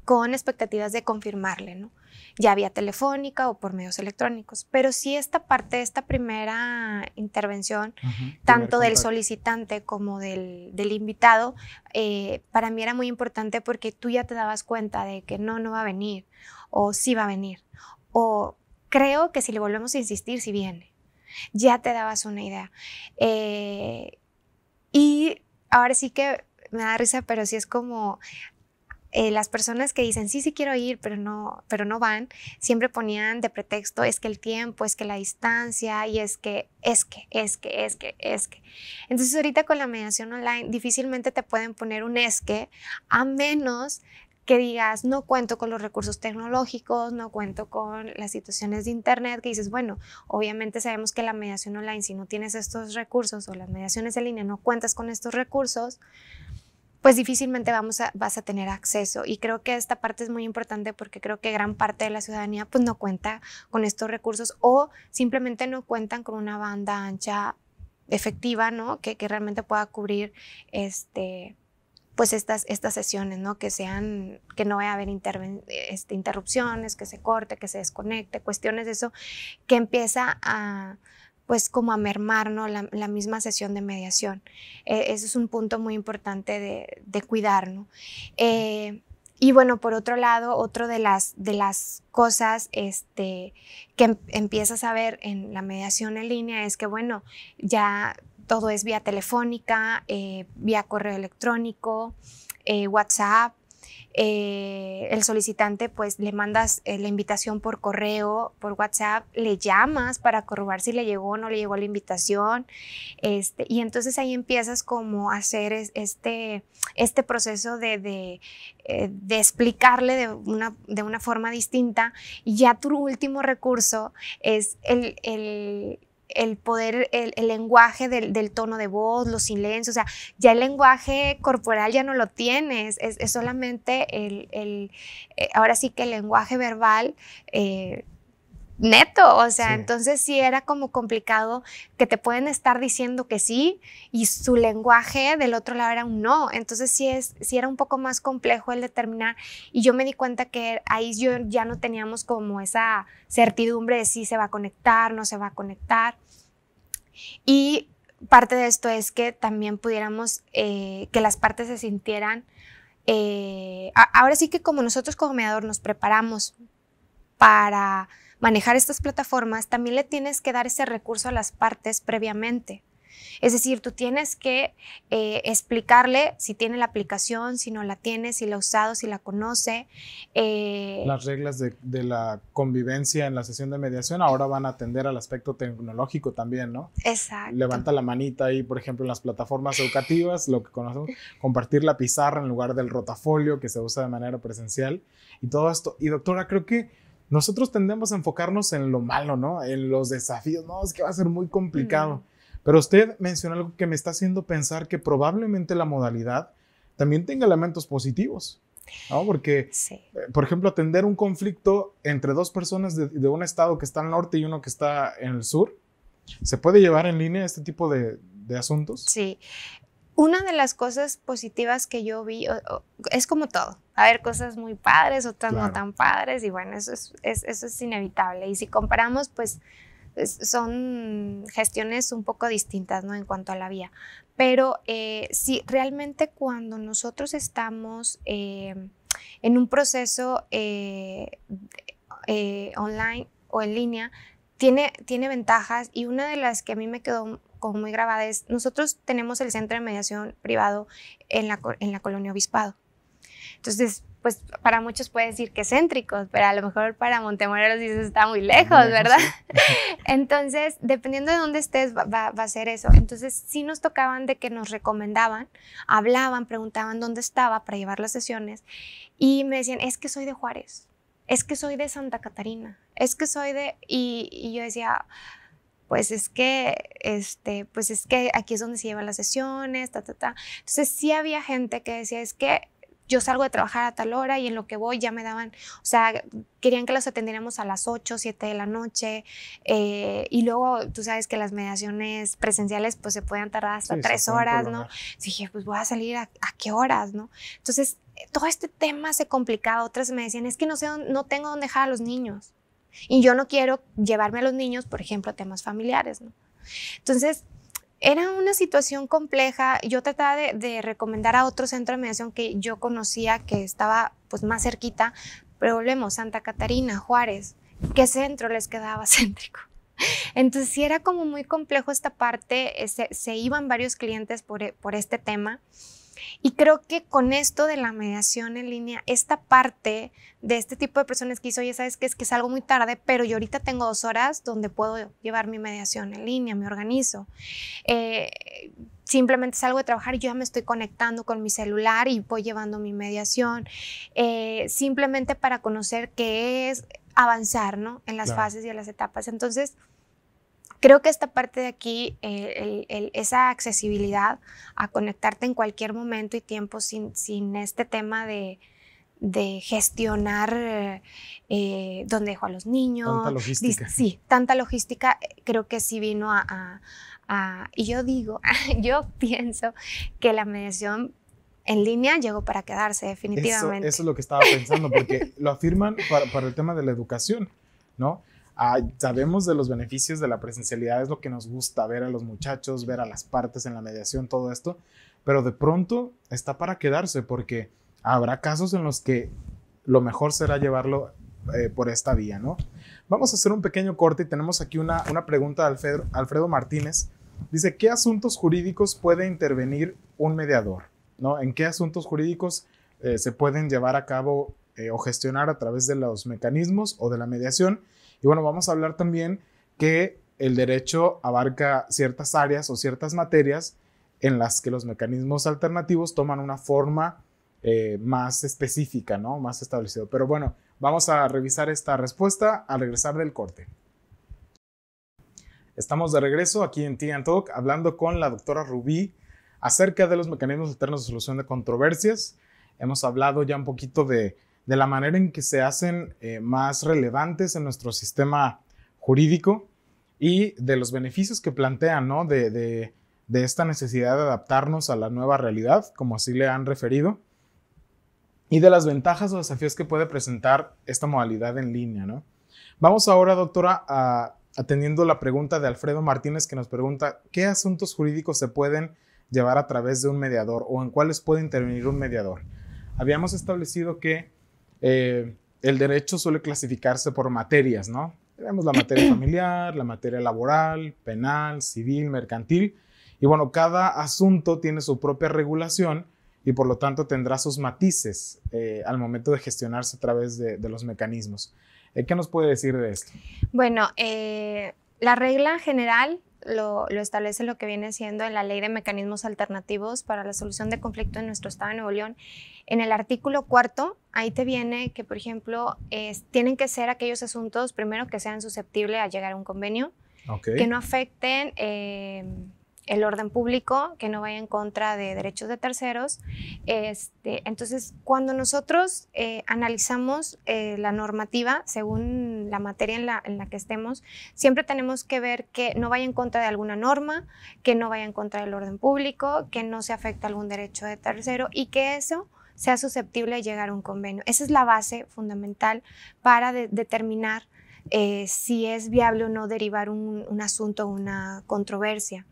con expectativas de confirmarle, ¿no? ya vía telefónica o por medios electrónicos. Pero sí esta parte, esta primera intervención, tanto del solicitante como del, invitado, eh, para mí era muy importante porque tú ya te dabas cuenta de que no, no va a venir, o sí va a venir, o creo que si le volvemos a insistir, si viene. Ya te dabas una idea. Eh, y ahora sí que me da risa, pero sí es como eh, las personas que dicen, sí, sí quiero ir, pero no, pero no van, siempre ponían de pretexto, es que el tiempo, es que la distancia, y es que, es que, es que, es que, es que. Entonces ahorita con la mediación online difícilmente te pueden poner un es que, a menos que digas, no cuento con los recursos tecnológicos, no cuento con las situaciones de Internet, que dices, bueno, obviamente sabemos que la mediación online, si no tienes estos recursos o las mediaciones en línea, no cuentas con estos recursos, pues difícilmente vamos a, vas a tener acceso. Y creo que esta parte es muy importante porque creo que gran parte de la ciudadanía pues no cuenta con estos recursos o simplemente no cuentan con una banda ancha efectiva, ¿no? Que, que realmente pueda cubrir este pues estas, estas sesiones, ¿no? Que sean, que no vaya a haber este, interrupciones, que se corte, que se desconecte, cuestiones de eso, que empieza a, pues como a mermar ¿no? la, misma sesión de mediación. Eh, ese es un punto muy importante de, de cuidar. ¿no? Eh, y bueno, por otro lado, otro de las, de las cosas este, que em, empiezas a ver en la mediación en línea es que, bueno, ya todo es vía telefónica, eh, vía correo electrónico, WhatsApp, eh, el solicitante pues le mandas eh, la invitación por correo, por WhatsApp, le llamas para corroborar si le llegó o no le llegó la invitación, este, y entonces ahí empiezas como a hacer este, este proceso de, de, eh, explicarle de una, de una forma distinta y ya tu último recurso es el poder, el, lenguaje del, tono de voz, los silencios, o sea, ya el lenguaje corporal ya no lo tienes, es, solamente el, eh, ahora sí que el lenguaje verbal. Eh, neto, o sea, entonces sí era como complicado que te pueden estar diciendo que sí y su lenguaje del otro lado era un no, entonces sí, es, sí era un poco más complejo el determinar y yo me di cuenta que ahí yo ya no teníamos como esa certidumbre de si se va a conectar, no se va a conectar. Y parte de esto es que también pudiéramos, eh, que las partes se sintieran, eh, ahora sí que como nosotros como mediador nos preparamos para manejar estas plataformas, también le tienes que dar ese recurso a las partes previamente. Es decir, tú tienes que eh, explicarle si tiene la aplicación, si no la tiene, si la ha usado, si la conoce. Eh, Las reglas de, la convivencia en la sesión de mediación ahora van a atender al aspecto tecnológico también, ¿no? Exacto. Levanta la manita ahí, por ejemplo, en las plataformas educativas, lo que conocemos, compartir la pizarra en lugar del rotafolio que se usa de manera presencial y todo esto. Y doctora, creo que nosotros tendemos a enfocarnos en lo malo, ¿no? En los desafíos, no, es que va a ser muy complicado. Pero usted mencionó algo que me está haciendo pensar que probablemente la modalidad también tenga elementos positivos. ¿no? Porque, eh, por ejemplo, atender un conflicto entre dos personas de, un estado que está al norte y uno que está en el sur, ¿se puede llevar en línea este tipo de, asuntos? Sí. Una de las cosas positivas que yo vi es como todo. A ver, cosas muy padres, otras no tan padres, y bueno, eso es, eso es inevitable. Y si comparamos, pues son gestiones un poco distintas ¿no? en cuanto a la vía. Pero eh, sí, realmente cuando nosotros estamos eh, en un proceso eh, online o en línea, tiene, tiene ventajas y una de las que a mí me quedó como muy grabada es, nosotros tenemos el centro de mediación privado en la, en la colonia Obispado. Entonces, pues para muchos puede decir que céntricos, pero a lo mejor para Montemorelos dices está muy lejos, ¿verdad? [laughs] Entonces, dependiendo de dónde estés, va, a ser eso. Entonces, sí nos tocaban de que nos recomendaban, hablaban, preguntaban dónde estaba para llevar las sesiones y me decían, es que soy de Juárez, es que soy de Santa Catarina, es que soy de... Y, y yo decía, pues es que, este, pues es que aquí es donde se llevan las sesiones, ta, ta, ta. Entonces sí había gente que decía, es que yo salgo de trabajar a tal hora y en lo que voy ya me daban, o sea, querían que los atendiéramos a las 8, 7 de la noche eh, y luego tú sabes que las mediaciones presenciales pues se pueden tardar hasta tres horas, ¿no? dije, pues voy a salir a, qué horas, ¿no? Entonces, todo este tema se complicaba, otras me decían, es que no sé, no tengo dónde dejar a los niños y yo no quiero llevarme a los niños, por ejemplo, temas familiares, ¿no? Entonces, era una situación compleja. Yo trataba de, recomendar a otro centro de mediación que yo conocía que estaba pues más cerquita, pero volvemos, Santa Catarina, Juárez, ¿qué centro les quedaba [laughs] céntrico? Entonces sí era como muy complejo esta parte, eh, se, iban varios clientes por, por este tema. Y creo que con esto de la mediación en línea, esta parte de este tipo de personas que hizo, ya sabes que es que es algo muy tarde, pero yo ahorita tengo dos horas donde puedo llevar mi mediación en línea, me organizo. Eh, simplemente salgo de trabajar y yo ya me estoy conectando con mi celular y voy llevando mi mediación, eh, simplemente para conocer qué es avanzar, ¿no? En las fases y en las etapas. Entonces, Creo que esta parte de aquí, esa accesibilidad a conectarte en cualquier momento y tiempo sin, sin este tema de, de gestionar eh, dónde dejo a los niños. Tanta logística. Sí, tanta logística creo que sí vino a, a, Y yo digo, [laughs] yo pienso que la mediación en línea llegó para quedarse definitivamente. Eso, es lo que estaba pensando, porque [laughs] lo afirman para, para el tema de la educación, ¿no? Sabemos de los beneficios de la presencialidad, es lo que nos gusta, ver a los muchachos, ver a las partes en la mediación, todo esto, pero de pronto está para quedarse porque habrá casos en los que lo mejor será llevarlo eh, por esta vía, ¿no? Vamos a hacer un pequeño corte y tenemos aquí una, una pregunta de Alfredo, Alfredo, Martínez. Dice, ¿qué asuntos jurídicos puede intervenir un mediador? ¿No? ¿En qué asuntos jurídicos eh, se pueden llevar a cabo eh, o gestionar a través de los mecanismos o de la mediación? Y bueno, vamos a hablar también que el derecho abarca ciertas áreas o ciertas materias en las que los mecanismos alternativos toman una forma eh, más específica, ¿no? Más establecido. Pero bueno, vamos a revisar esta respuesta al regresar del corte. Estamos de regreso aquí en TN Talk hablando con la doctora Rubí acerca de los mecanismos alternos de solución de controversias. Hemos hablado ya un poquito de de la manera en que se hacen eh, más relevantes en nuestro sistema jurídico y de los beneficios que plantean, ¿no? De, esta necesidad de adaptarnos a la nueva realidad, como así le han referido, y de las ventajas o desafíos que puede presentar esta modalidad en línea, ¿no? Vamos ahora, doctora, a, atendiendo la pregunta de Alfredo Martínez que nos pregunta, ¿qué asuntos jurídicos se pueden llevar a través de un mediador o en cuáles puede intervenir un mediador? Habíamos establecido que eh, el derecho suele clasificarse por materias, ¿no? Tenemos la materia familiar, la materia laboral, penal, civil, mercantil. Y bueno, cada asunto tiene su propia regulación y por lo tanto tendrá sus matices eh, al momento de gestionarse a través de, los mecanismos. Eh, ¿Qué nos puede decir de esto? Bueno, la regla general lo, establece lo que viene siendo en la ley de mecanismos alternativos para la solución de conflicto en nuestro estado de Nuevo León. En el artículo cuarto, ahí te viene que, por ejemplo, tienen que ser aquellos asuntos, primero, que sean susceptibles a llegar a un convenio, que no afecten eh, el orden público, que no vaya en contra de derechos de terceros. Este, entonces, cuando nosotros eh, analizamos eh, la normativa según la materia en la, en la, que estemos, siempre tenemos que ver que no vaya en contra de alguna norma, que no vaya en contra del orden público, que no se afecte algún derecho de tercero y que eso sea susceptible de llegar a un convenio. Esa es la base fundamental para determinar eh, si es viable o no derivar un, un asunto o una controversia.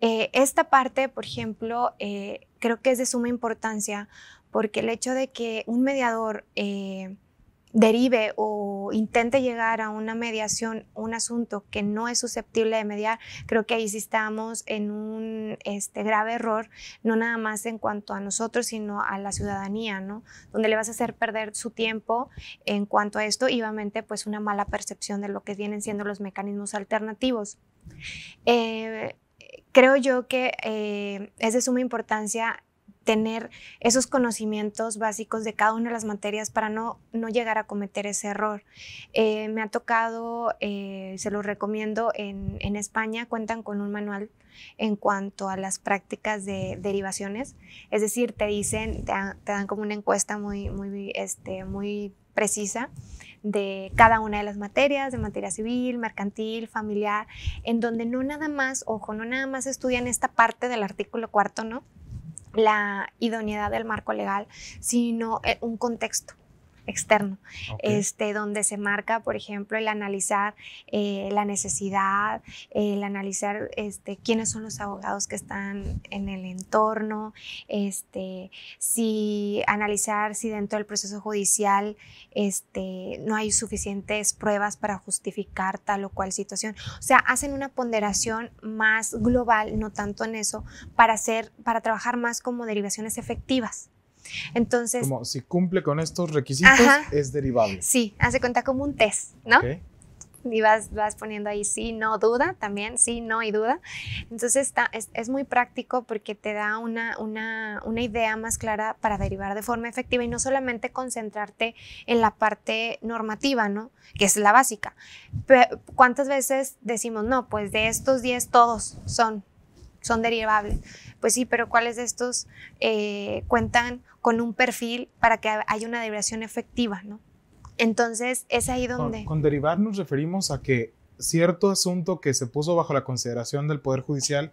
Eh, esta parte, por ejemplo, eh, creo que es de suma importancia porque el hecho de que un mediador eh, derive o intente llegar a una mediación, un asunto que no es susceptible de mediar, creo que ahí sí estamos en un este, grave error, no nada más en cuanto a nosotros, sino a la ciudadanía, ¿no? Donde le vas a hacer perder su tiempo en cuanto a esto y obviamente pues una mala percepción de lo que vienen siendo los mecanismos alternativos creo yo que eh, es de suma importancia tener esos conocimientos básicos de cada una de las materias para no, no llegar a cometer ese error. Eh, me ha tocado, eh, se lo recomiendo, en, en, España cuentan con un manual en cuanto a las prácticas de derivaciones, es decir, te dicen, te dan, como una encuesta muy, muy, este, muy precisa de cada una de las materias, de materia civil, mercantil, familiar, en donde no nada más, ojo, no nada más estudian esta parte del artículo cuarto, ¿no? la idoneidad del marco legal, sino eh, un contexto externo, este, donde se marca, por ejemplo, el analizar eh, la necesidad, el analizar este, quiénes son los abogados que están en el entorno, este, si analizar si dentro del proceso judicial este, no hay suficientes pruebas para justificar tal o cual situación. O sea, hacen una ponderación más global, no tanto en eso, para hacer, para trabajar más como derivaciones efectivas. Entonces. Como si cumple con estos requisitos, es derivable. Sí, hace cuenta como un test, ¿no? Y vas, vas, poniendo ahí sí, no, duda, también sí, no y duda. Entonces está, es, es muy práctico porque te da una, una, una, idea más clara para derivar de forma efectiva y no solamente concentrarte en la parte normativa, ¿no? Que es la básica. ¿Cuántas veces decimos, no, pues de estos 10 todos son, son derivables? Pues sí, pero ¿cuáles de estos eh, cuentan con un perfil para que haya una derivación efectiva, ¿no? Entonces, es ahí donde... Con, derivar nos referimos a que cierto asunto que se puso bajo la consideración del Poder Judicial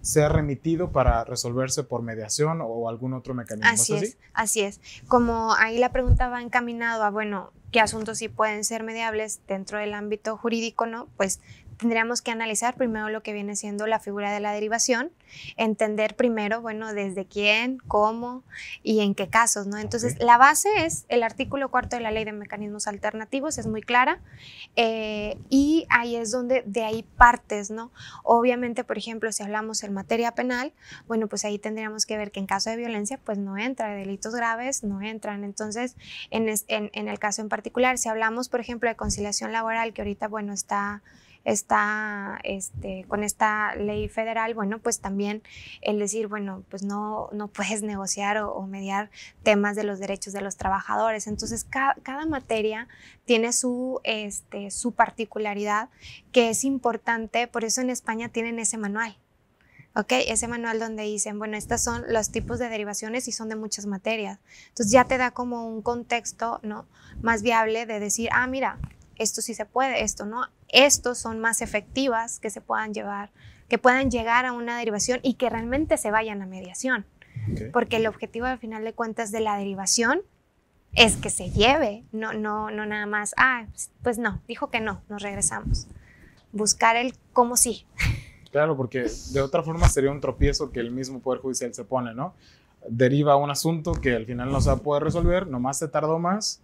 sea remitido para resolverse por mediación o algún otro mecanismo. Así es, así es. Como ahí la pregunta va encaminado a, bueno, qué asuntos sí pueden ser mediables dentro del ámbito jurídico, ¿no? Pues tendríamos que analizar primero lo que viene siendo la figura de la derivación, entender primero, bueno, desde quién, cómo y en qué casos, ¿no? Entonces, la base es el artículo cuarto de la Ley de Mecanismos Alternativos, es muy clara, eh, y ahí es donde de ahí partes, ¿no? Obviamente, por ejemplo, si hablamos en materia penal, bueno, pues ahí tendríamos que ver que en caso de violencia, pues no entra, delitos graves no entran. Entonces, en, en, en el caso en particular, si hablamos, por ejemplo, de conciliación laboral, que ahorita, bueno, está está este, con esta ley federal, bueno, pues también el decir, bueno, pues no, no puedes negociar o, mediar temas de los derechos de los trabajadores. Entonces, cada materia tiene su, este, su particularidad que es importante, por eso en España tienen ese manual. ¿ok? Ese manual donde dicen, bueno, estos son los tipos de derivaciones y son de muchas materias. Entonces ya te da como un contexto, ¿no? Más viable de decir, ah, mira, esto sí se puede, esto no. Estos son más efectivas que se puedan llevar, que puedan llegar a una derivación y que realmente se vayan a mediación. Porque el objetivo al final de cuentas de la derivación es que se lleve, no, no, no nada más, ah, pues no, dijo que no, nos regresamos. Buscar el cómo sí. Claro, porque de otra forma sería un tropiezo que el mismo Poder Judicial se pone, ¿no? Deriva un asunto que al final no se va a poder resolver, nomás se tardó más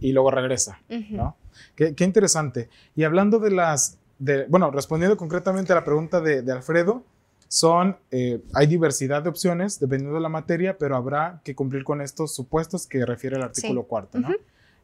y luego regresa, ¿no? Qué, interesante. Y hablando de las, de, bueno, respondiendo concretamente a la pregunta de, Alfredo, son, eh, hay diversidad de opciones dependiendo de la materia, pero habrá que cumplir con estos supuestos que refiere el artículo cuarto, ¿no?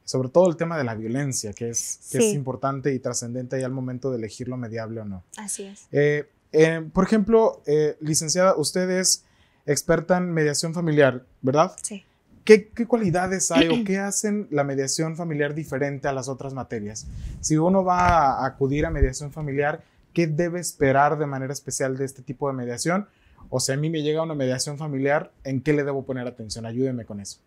Sobre todo el tema de la violencia, que es, que es importante y trascendente ahí al momento de elegir lo mediable o no. Así es. Eh, eh, por ejemplo, licenciada, usted es experta en mediación familiar, ¿verdad? Sí. ¿Qué, cualidades hay o [clears throat] qué hacen la mediación familiar diferente a las otras materias? Si uno va a acudir a mediación familiar, ¿qué debe esperar de manera especial de este tipo de mediación? O sea, a mí me llega una mediación familiar, ¿en qué le debo poner atención? Ayúdeme con eso.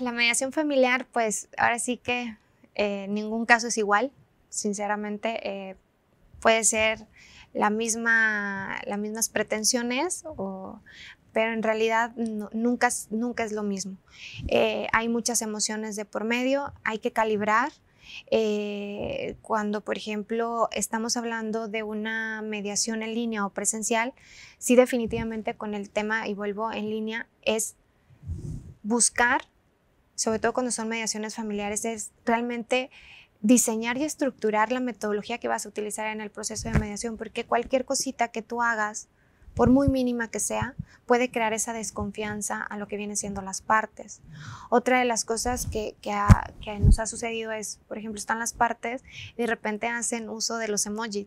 La mediación familiar, pues ahora sí que eh, ningún caso es igual, sinceramente. Eh, puede ser la misma, las mismas pretensiones o pero en realidad nunca, nunca es lo mismo. Eh, hay muchas emociones de por medio, hay que calibrar. Eh, cuando, por ejemplo, estamos hablando de una mediación en línea o presencial, sí definitivamente con el tema, y vuelvo en línea, es buscar, sobre todo cuando son mediaciones familiares, es realmente diseñar y estructurar la metodología que vas a utilizar en el proceso de mediación, porque cualquier cosita que tú hagas por muy mínima que sea, puede crear esa desconfianza a lo que vienen siendo las partes. Otra de las cosas que, que, nos ha sucedido es, por ejemplo, están las partes y de repente hacen uso de los emojis.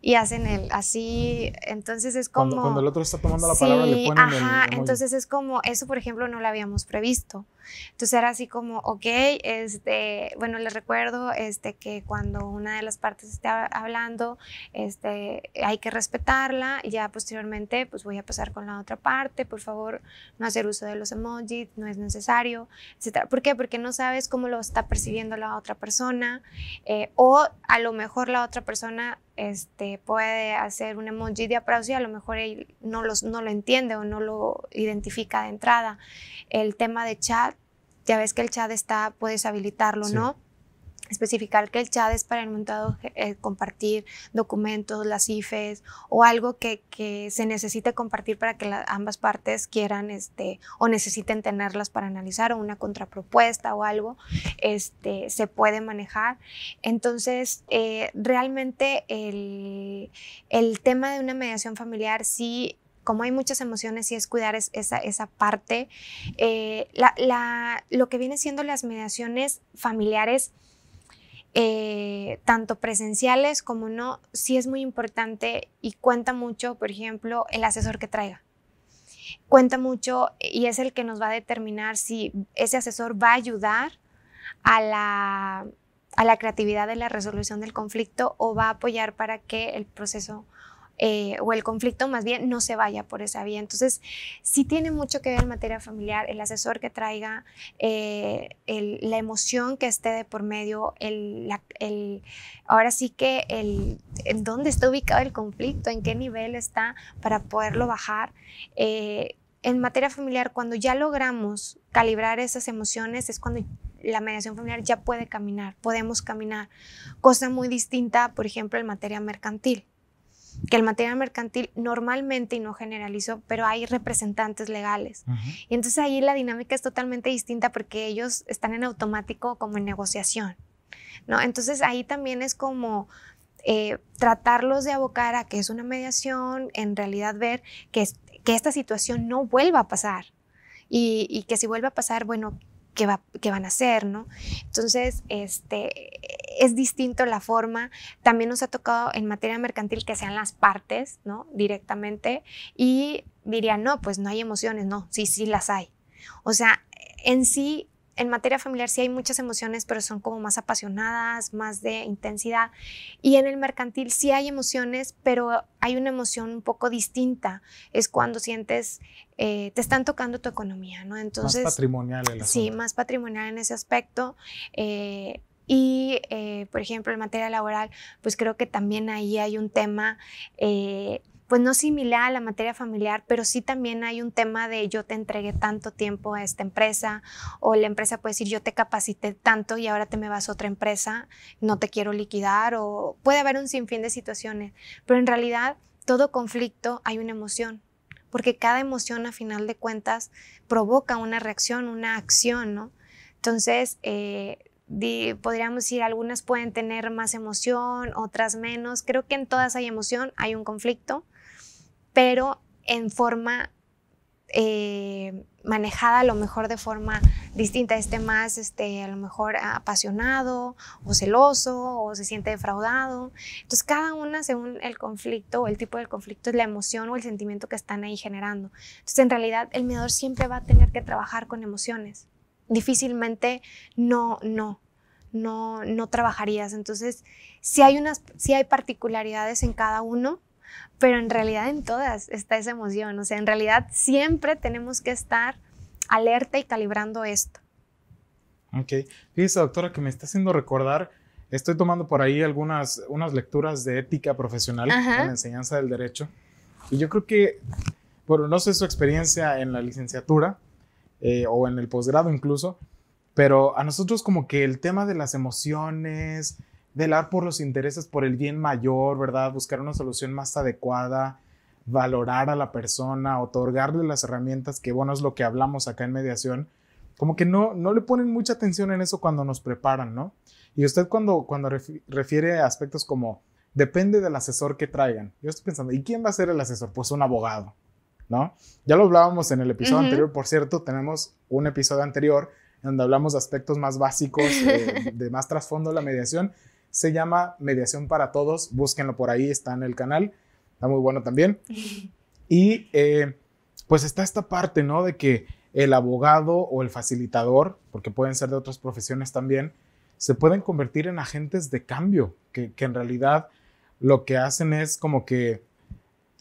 y hacen el así, entonces es como... Cuando, el otro está tomando la palabra le ponen ajá, entonces es como, eso por ejemplo no lo habíamos previsto. Entonces era así como, ok, este, bueno, les recuerdo este, que cuando una de las partes esté hablando, este, hay que respetarla ya posteriormente pues voy a pasar con la otra parte, por favor no hacer uso de los emojis, no es necesario, etc. ¿Por qué? Porque no sabes cómo lo está percibiendo la otra persona eh, o a lo mejor la otra persona este, puede hacer un emoji de aplauso y a lo mejor él no, los, no lo entiende o no lo identifica de entrada. El tema de chat, ya ves que el chat está, puedes habilitarlo, ¿no? especificar que el chat es para el montado eh, compartir documentos, las IFES o algo que, se necesite compartir para que ambas partes quieran este, o necesiten tenerlas para analizar o una contrapropuesta o algo, este, se puede manejar. Entonces, eh, realmente el, tema de una mediación familiar sí como hay muchas emociones y es cuidar esa, esa parte. Eh, lo que viene siendo las mediaciones familiares eh, tanto presenciales como no, sí es muy importante y cuenta mucho, por ejemplo, el asesor que traiga. Cuenta mucho y es el que nos va a determinar si ese asesor va a ayudar a la, a la creatividad de la resolución del conflicto o va a apoyar para que el proceso eh, o el conflicto más bien no se vaya por esa vía. Entonces, sí tiene mucho que ver en materia familiar, el asesor que traiga, eh, la emoción que esté de por medio, el, ahora sí que el, en dónde está ubicado el conflicto, en qué nivel está para poderlo bajar. Eh, en materia familiar, cuando ya logramos calibrar esas emociones, es cuando la mediación familiar ya puede caminar, podemos caminar. Cosa muy distinta, por ejemplo, en materia mercantil que el material mercantil normalmente, y no generalizo, pero hay representantes legales. Y entonces ahí la dinámica es totalmente distinta porque ellos están en automático como en negociación. ¿no? Entonces ahí también es como eh, tratarlos de abocar a que es una mediación, en realidad ver que, que esta situación no vuelva a pasar. Y, y que si vuelve a pasar, bueno, qué, va, van a hacer, ¿no? Entonces, este, es distinto la forma. También nos ha tocado en materia mercantil que sean las partes, ¿no? Directamente. Y diría, no, pues no hay emociones, no, sí, sí las hay. O sea, en sí en materia familiar sí hay muchas emociones, pero son como más apasionadas, más de intensidad. Y en el mercantil sí hay emociones, pero hay una emoción un poco distinta. Es cuando sientes, eh, te están tocando tu economía, ¿no? Entonces, más patrimonial. El sí, más patrimonial en ese aspecto. Eh, y, eh, por ejemplo, en materia laboral, pues creo que también ahí hay un tema pues no similar a la materia familiar, pero sí también hay un tema de yo te entregué tanto tiempo a esta empresa o la empresa puede decir yo te capacité tanto y ahora te me vas a otra empresa, no te quiero liquidar o puede haber un sinfín de situaciones, pero en realidad todo conflicto hay una emoción, porque cada emoción a final de cuentas provoca una reacción, una acción, ¿no? Entonces, eh, podríamos decir, algunas pueden tener más emoción, otras menos. Creo que en todas hay emoción, hay un conflicto, pero en forma eh, manejada a lo mejor de forma distinta, este más, este, a lo mejor apasionado o celoso o se siente defraudado. Entonces, cada una según el conflicto o el tipo del conflicto es la emoción o el sentimiento que están ahí generando. Entonces, en realidad, el mediador siempre va a tener que trabajar con emociones. Difícilmente no, no, no, no trabajarías. Entonces, si hay, unas, sí hay particularidades en cada uno, pero en realidad en todas está esa emoción, o sea, en realidad siempre tenemos que estar alerta y calibrando esto. Ok, fíjese doctora que me está haciendo recordar, estoy tomando por ahí algunas unas lecturas de ética profesional en la enseñanza del derecho y yo creo que, bueno, no sé su experiencia en la licenciatura eh, o en el posgrado incluso, pero a nosotros como que el tema de las emociones, velar por los intereses, por el bien mayor, ¿verdad? Buscar una solución más adecuada, valorar a la persona, otorgarle las herramientas, que bueno, es lo que hablamos acá en mediación, como que no, no le ponen mucha atención en eso cuando nos preparan, ¿no? Y usted cuando, cuando refiere a aspectos como, depende del asesor que traigan, yo estoy pensando, ¿y quién va a ser el asesor? Pues un abogado, ¿no? Ya lo hablábamos en el episodio anterior, por cierto, tenemos un episodio anterior donde hablamos de aspectos más básicos, eh, [laughs] de más trasfondo de la mediación, Se llama Mediación para Todos. Búsquenlo por ahí, está en el canal. Está muy bueno también. [laughs] Y eh, pues está esta parte, ¿no? De que el abogado o el facilitador, porque pueden ser de otras profesiones también, se pueden convertir en agentes de cambio, que, en realidad lo que hacen es como que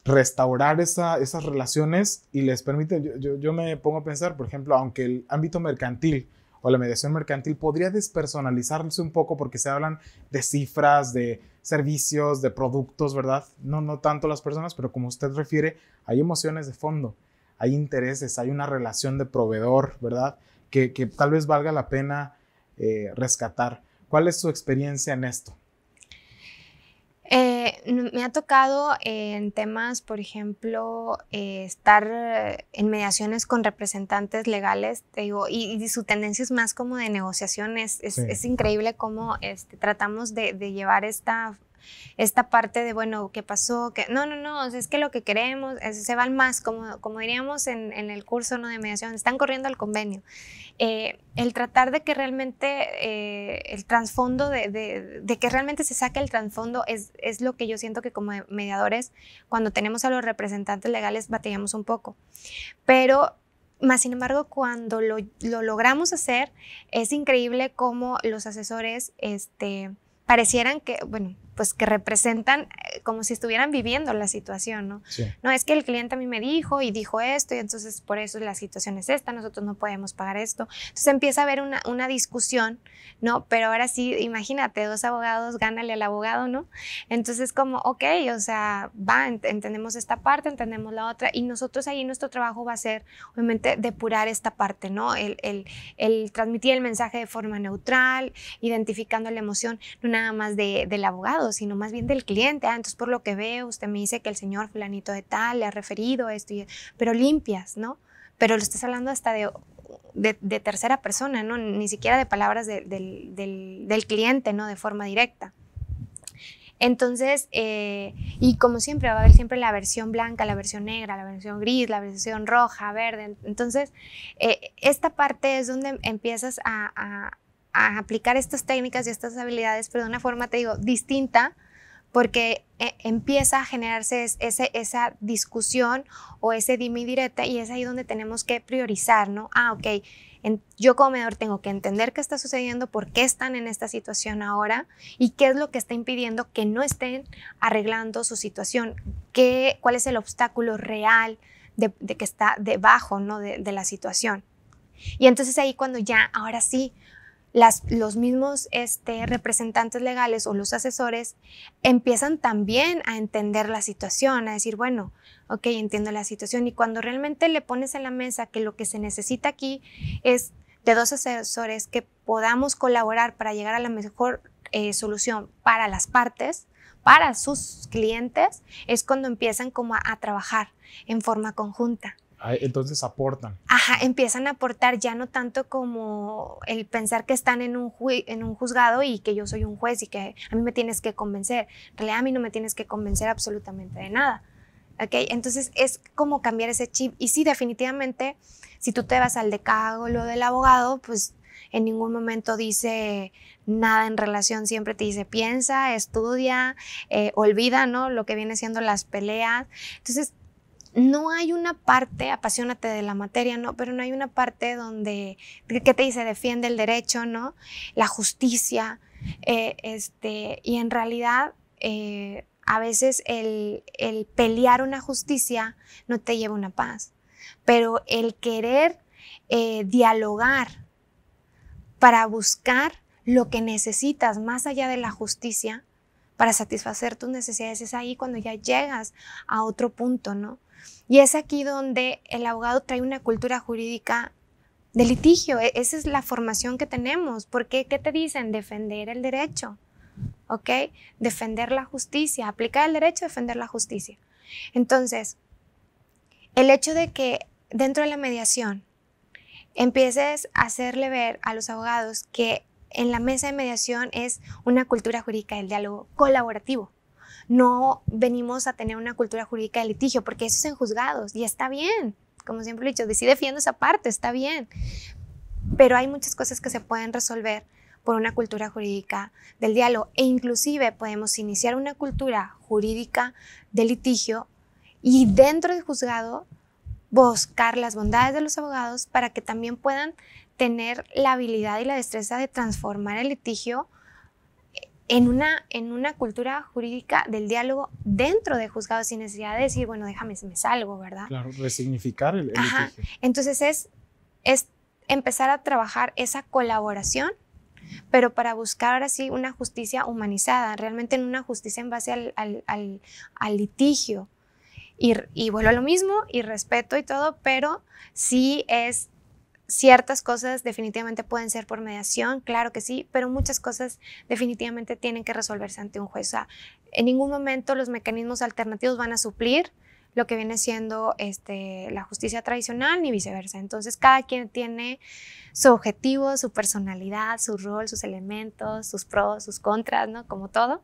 restaurar esas relaciones y les permite, yo, me pongo a pensar, por ejemplo, aunque el ámbito mercantil o la mediación mercantil podría despersonalizarse un poco porque se hablan de cifras, de servicios, de productos, ¿verdad? No, no tanto las personas, pero como usted refiere, hay emociones de fondo, hay intereses, hay una relación de proveedor, ¿verdad? Que, tal vez valga la pena eh, rescatar. ¿Cuál es su experiencia en esto? Eh, me ha tocado en temas, por ejemplo, eh, estar en mediaciones con representantes legales, digo, y, su tendencia es más como de negociación. Es, increíble cómo este, tratamos de, llevar esta esta parte de, bueno, ¿qué pasó? que No, no, no, es que lo que queremos, se van más, como, como diríamos en, el curso ¿no? de mediación, están corriendo al convenio. Eh, el tratar de que realmente eh, el trasfondo, de, que realmente se saque el trasfondo, es, es lo que yo siento que como mediadores, cuando tenemos a los representantes legales, batallamos un poco. Pero más sin embargo, cuando lo, lo, logramos hacer, es increíble cómo los asesores este, parecieran que, bueno, pues que representan eh, como si estuvieran viviendo la situación, ¿no? No, es que el cliente a mí me dijo y dijo esto y entonces por eso la situación es esta, nosotros no podemos pagar esto. Entonces empieza a haber una, una discusión, ¿no? Pero ahora sí, imagínate, dos abogados, gánale al abogado, ¿no? Entonces como, ok, o sea, va, entendemos esta parte, entendemos la otra y nosotros ahí nuestro trabajo va a ser, obviamente, depurar esta parte, ¿no? El, el, el transmitir el mensaje de forma neutral, identificando la emoción, no nada más de, del abogado, sino más bien del cliente. Ah, entonces por lo que veo, usted me dice que el señor fulanito de tal le ha referido esto, pero limpias, ¿no? Pero lo estás hablando hasta de, de, tercera persona, ¿no? Ni siquiera de palabras del, del, cliente, ¿no? De forma directa. Entonces, eh, y como siempre, va a haber siempre la versión blanca, la versión negra, la versión gris, la versión roja, verde. Entonces, eh, esta parte es donde empiezas a aplicar estas técnicas y estas habilidades, pero de una forma, te digo, distinta, porque eh, empieza a generarse ese, esa discusión o ese dime y direta y es ahí donde tenemos que priorizar, ¿no? Ah, ok, yo como medidor tengo que entender qué está sucediendo, por qué están en esta situación ahora y qué es lo que está impidiendo que no estén arreglando su situación, qué, cuál es el obstáculo real de, que está debajo, ¿no? De la situación. Y entonces ahí cuando ya, ahora sí, los mismos este, representantes legales o los asesores empiezan también a entender la situación, a decir, bueno, ok, entiendo la situación. Y cuando realmente le pones en la mesa que lo que se necesita aquí es de dos asesores que podamos colaborar para llegar a la mejor eh, solución para las partes, para sus clientes, es cuando empiezan como a trabajar en forma conjunta. Entonces aportan. Ajá, empiezan a aportar ya no tanto como el pensar que están en un, en un juzgado y que yo soy un juez y que a mí me tienes que convencer. En realidad a mí no me tienes que convencer absolutamente de nada. ¿Ok? Entonces es como cambiar ese chip. Y sí, definitivamente, si tú te vas al decálogo del abogado, pues en ningún momento dice nada en relación, siempre te dice piensa, estudia, eh, olvida, ¿no? Lo que viene siendo las peleas. Entonces, no hay una parte, apasionate de la materia, ¿no? Pero no hay una parte donde, ¿qué te dice? Defiende el derecho, ¿no? La justicia, eh, este, y en realidad eh, a veces el, pelear una justicia no te lleva una paz, pero el querer eh, dialogar para buscar lo que necesitas más allá de la justicia, para satisfacer tus necesidades, es ahí cuando ya llegas a otro punto, ¿no? Y es aquí donde el abogado trae una cultura jurídica de litigio. E-, esa es la formación que tenemos. ¿Por qué? ¿Qué te dicen? Defender el derecho. ¿Ok? Defender la justicia. Aplicar el derecho, defender la justicia. Entonces, el hecho de que dentro de la mediación empieces a hacerle ver a los abogados que en la mesa de mediación es una cultura jurídica del diálogo colaborativo no venimos a tener una cultura jurídica de litigio, porque eso es en juzgados y está bien. Como siempre he dicho, sí defiendo esa parte, está bien. Pero hay muchas cosas que se pueden resolver por una cultura jurídica del diálogo e inclusive podemos iniciar una cultura jurídica de litigio y dentro del juzgado buscar las bondades de los abogados para que también puedan tener la habilidad y la destreza de transformar el litigio en una, en una cultura jurídica del diálogo dentro de juzgados sin necesidad de decir, bueno, déjame, me salgo, ¿verdad? Claro, resignificar el, litigio. Entonces es, es empezar a trabajar esa colaboración, pero para buscar ahora sí una justicia humanizada, realmente en una justicia en base al, al, al, litigio. Y, y vuelvo a lo mismo, y respeto y todo, pero sí es ciertas cosas definitivamente pueden ser por mediación, claro que sí, pero muchas cosas definitivamente tienen que resolverse ante un juez. en ningún momento los mecanismos alternativos van a suplir lo que viene siendo este, la justicia tradicional ni viceversa. Entonces, cada quien tiene su objetivo, su personalidad, su rol, sus elementos, sus pros, sus contras, ¿no? Como todo.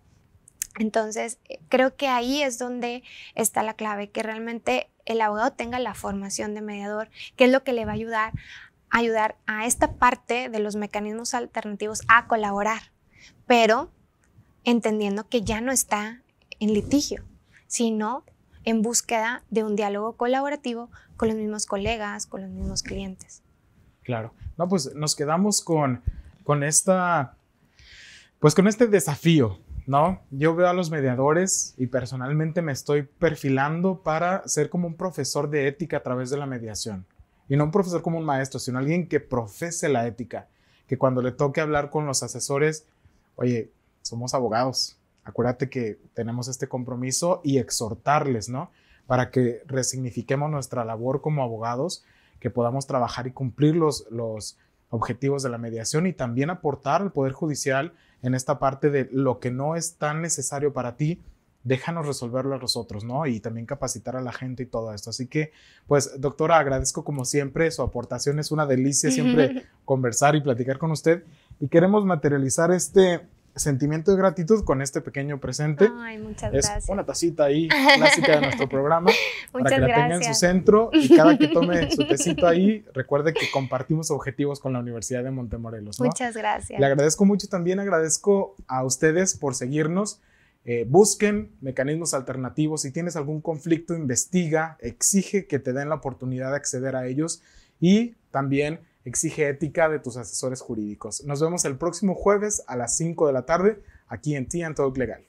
Entonces, eh, creo que ahí es donde está la clave, que realmente el abogado tenga la formación de mediador, que es lo que le va a ayudar ayudar a esta parte de los mecanismos alternativos a colaborar, pero entendiendo que ya no está en litigio, sino en búsqueda de un diálogo colaborativo con los mismos colegas, con los mismos clientes. Claro. No, pues nos quedamos con, con esta, pues con este desafío, ¿no? Yo veo a los mediadores y personalmente me estoy perfilando para ser como un profesor de ética a través de la mediación. Y no un profesor como un maestro, sino alguien que profese la ética, que cuando le toque hablar con los asesores, oye, somos abogados, acuérdate que tenemos este compromiso y exhortarles, ¿no? Para que resignifiquemos nuestra labor como abogados, que podamos trabajar y cumplir los, los objetivos de la mediación y también aportar al Poder Judicial en esta parte de lo que no es tan necesario para ti, déjanos resolverlo a nosotros, ¿no? Y también capacitar a la gente y todo esto. Así que, pues, doctora, agradezco como siempre su aportación. Es una delicia siempre [laughs] conversar y platicar con usted. Y queremos materializar este sentimiento de gratitud con este pequeño presente. Ay, muchas es gracias. una tacita ahí [laughs] clásica de nuestro programa [laughs] para que la tenga en su centro y cada que tome su tecito ahí, recuerde que compartimos objetivos con la Universidad de Montemorelos. ¿no? Muchas gracias. Le agradezco mucho también, agradezco a ustedes por seguirnos. Eh, busquen mecanismos alternativos. Si tienes algún conflicto, investiga, exige que te den la oportunidad de acceder a ellos y también exige ética de tus asesores jurídicos. Nos vemos el próximo jueves a las 5 de la tarde aquí en T Talk Legal.